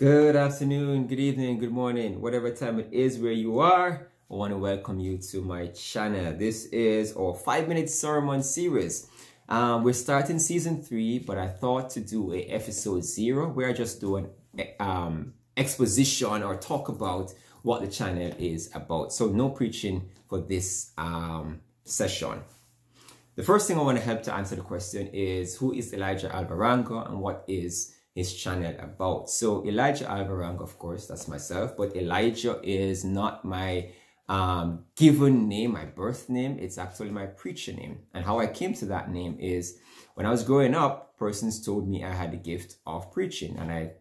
Good afternoon, good evening, good morning, whatever time it is where you are. I want to welcome you to my channel. This is our five minute sermon series. Um, we're starting season three, but I thought to do a episode zero where I just do an um, exposition or talk about what the channel is about. So no preaching for this um, session. The first thing I want to help to answer the question is who is Elijah Alvaranga and what is his channel about. So Elijah Alvaranga, of course, that's myself, but Elijah is not my um, given name, my birth name. It's actually my preacher name. And how I came to that name is when I was growing up, persons told me I had the gift of preaching and I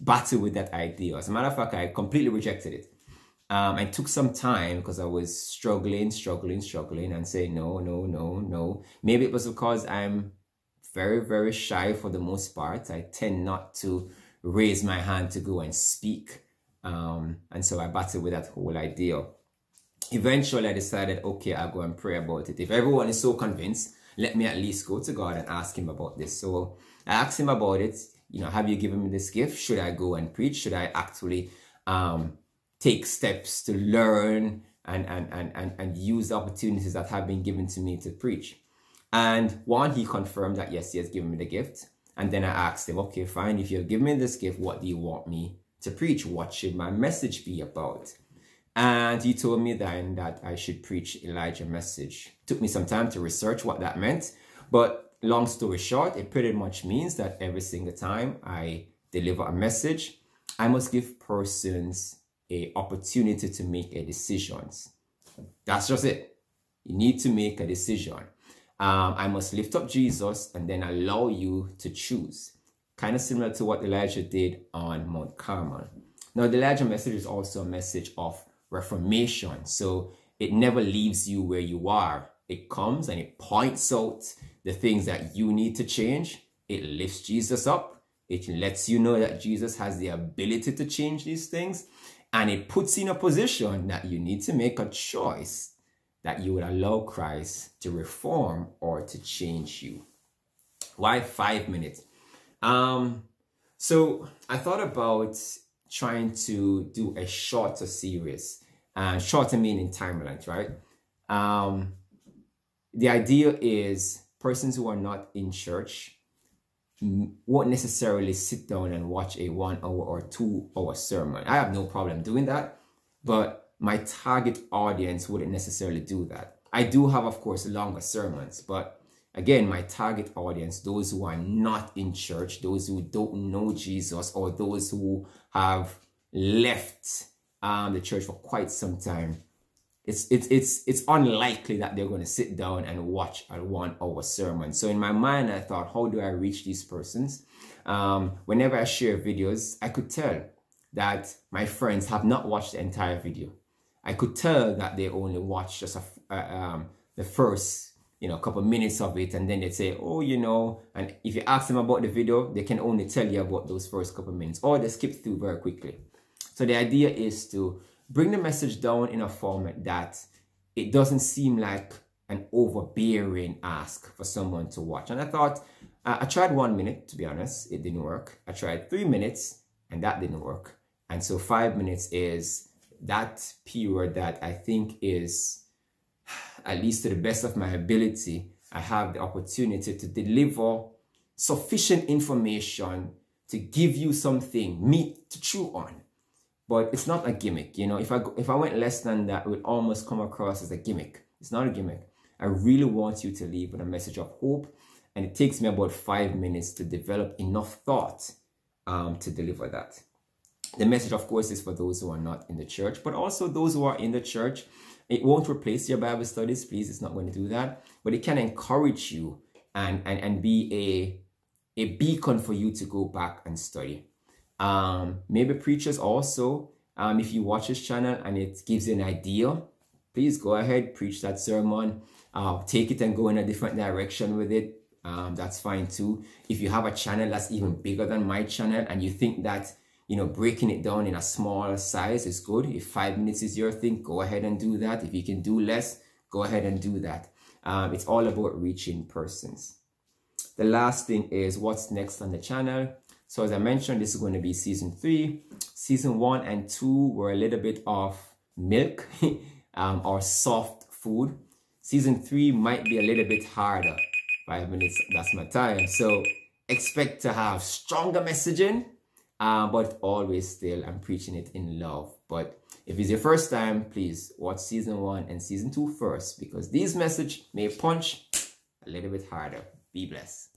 battled with that idea. As a matter of fact, I completely rejected it. Um, I took some time because I was struggling, struggling, struggling and saying, no, no, no, no. Maybe it was because I'm very, very shy for the most part. I tend not to raise my hand to go and speak. Um, and so I battled with that whole idea. Eventually, I decided, okay, I'll go and pray about it. If everyone is so convinced, let me at least go to God and ask Him about this. So I asked Him about it. You know, have you given me this gift? Should I go and preach? Should I actually um, take steps to learn and, and, and, and, and use the opportunities that have been given to me to preach? And one, he confirmed that yes, he has given me the gift. And then I asked him, okay, fine, if you've given me this gift, what do you want me to preach? What should my message be about? And he told me then that I should preach Elijah message. Took me some time to research what that meant. But long story short, it pretty much means that every single time I deliver a message, I must give persons a opportunity to make a decisions. That's just it. You need to make a decision um, I must lift up Jesus and then allow you to choose. Kind of similar to what Elijah did on Mount Carmel. Now, the Elijah message is also a message of reformation. So it never leaves you where you are. It comes and it points out the things that you need to change. It lifts Jesus up. It lets you know that Jesus has the ability to change these things. And it puts you in a position that you need to make a choice that you would allow Christ to reform or to change you. Why five minutes? Um, so I thought about trying to do a shorter series, and shorter meaning time length, right? Um, the idea is persons who are not in church won't necessarily sit down and watch a one hour or two hour sermon. I have no problem doing that, but my target audience wouldn't necessarily do that. I do have, of course, longer sermons, but again, my target audience, those who are not in church, those who don't know Jesus, or those who have left um, the church for quite some time, it's it's it's it's unlikely that they're going to sit down and watch a one hour sermon. So in my mind, I thought, how do I reach these persons? Um, whenever I share videos, I could tell that my friends have not watched the entire video. I could tell that they only watched just a, uh, um, the first, you know, couple minutes of it, and then they say, oh, you know, and if you ask them about the video, they can only tell you about those first couple minutes, or they skip through very quickly. So the idea is to bring the message down in a format that it doesn't seem like an overbearing ask for someone to watch. And I thought, uh, I tried one minute, to be honest, it didn't work. I tried three minutes, and that didn't work. And so five minutes is that period that I think is, at least to the best of my ability, I have the opportunity to deliver sufficient information to give you something, meat to chew on. But it's not a gimmick, you know. If I if I went less than that, it would almost come across as a gimmick. It's not a gimmick. I really want you to leave with a message of hope, and it takes me about five minutes to develop enough thought um, to deliver that. The message, of course, is for those who are not in the church, but also those who are in the church. It won't replace your Bible studies, please. It's not going to do that. But it can encourage you and, and, and be a, a beacon for you to go back and study. Um, maybe preachers also, um, if you watch this channel and it gives you an idea, please go ahead, preach that sermon. Uh, take it and go in a different direction with it. Um, that's fine too. If you have a channel that's even bigger than my channel and you think that you know, breaking it down in a smaller size is good. If five minutes is your thing, go ahead and do that. If you can do less, go ahead and do that. Um, it's all about reaching persons. The last thing is what's next on the channel. So as I mentioned, this is going to be season three. Season one and two were a little bit of milk um, or soft food. Season three might be a little bit harder. Five minutes, that's my time. So expect to have stronger messaging, uh, but always still I'm preaching it in love. But if it's your first time, please watch season one and season two first because these message may punch a little bit harder. Be blessed.